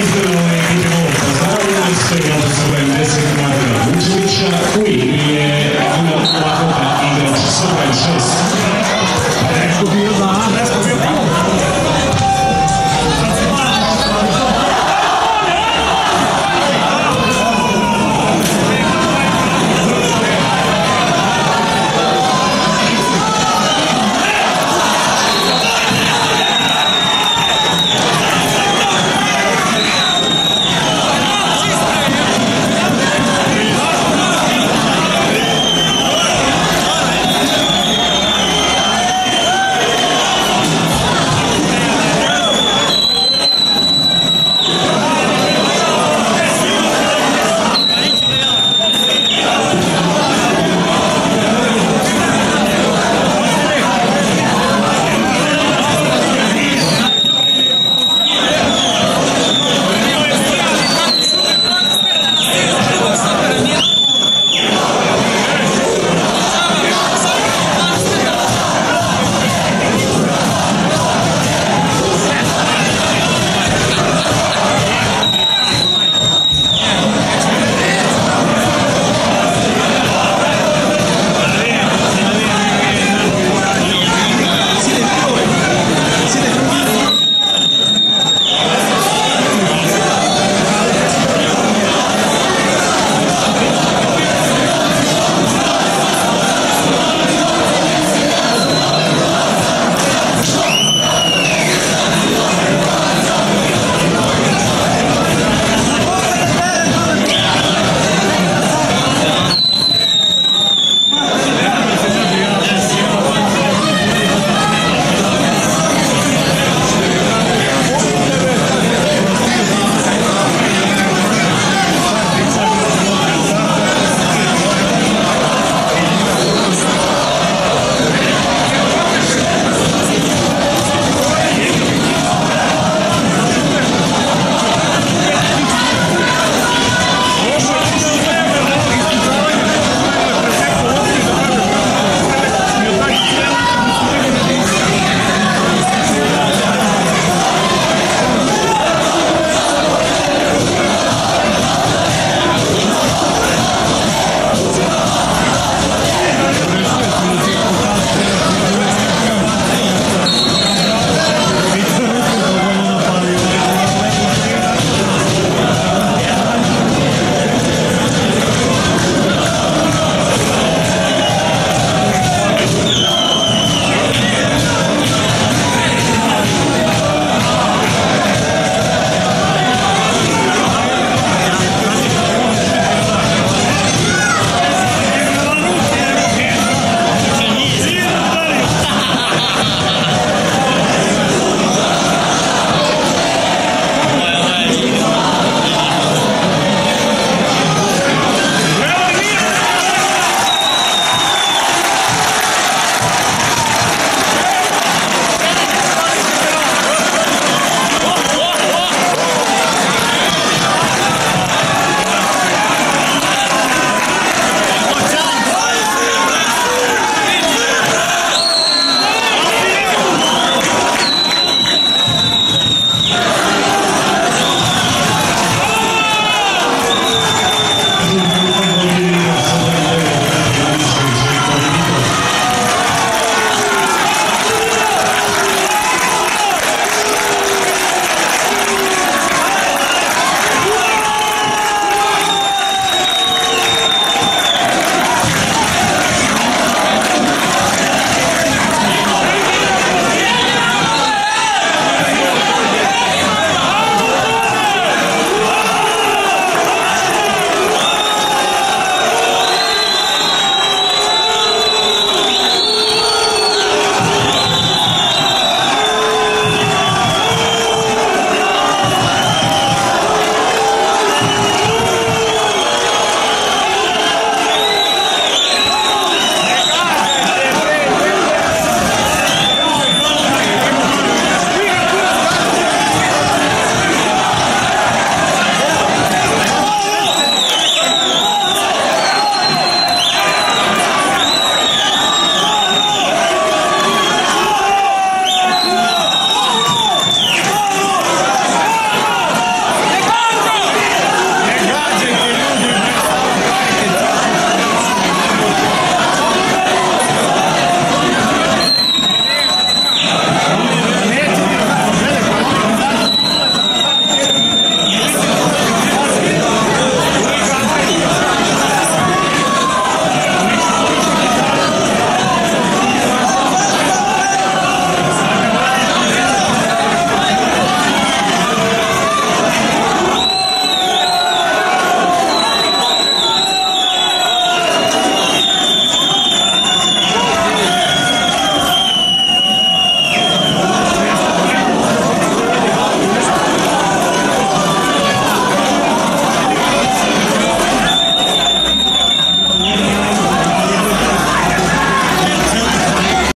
izgrano je putem ovog kazavanja svega od 70 koji je bio ovakva igrač 7-6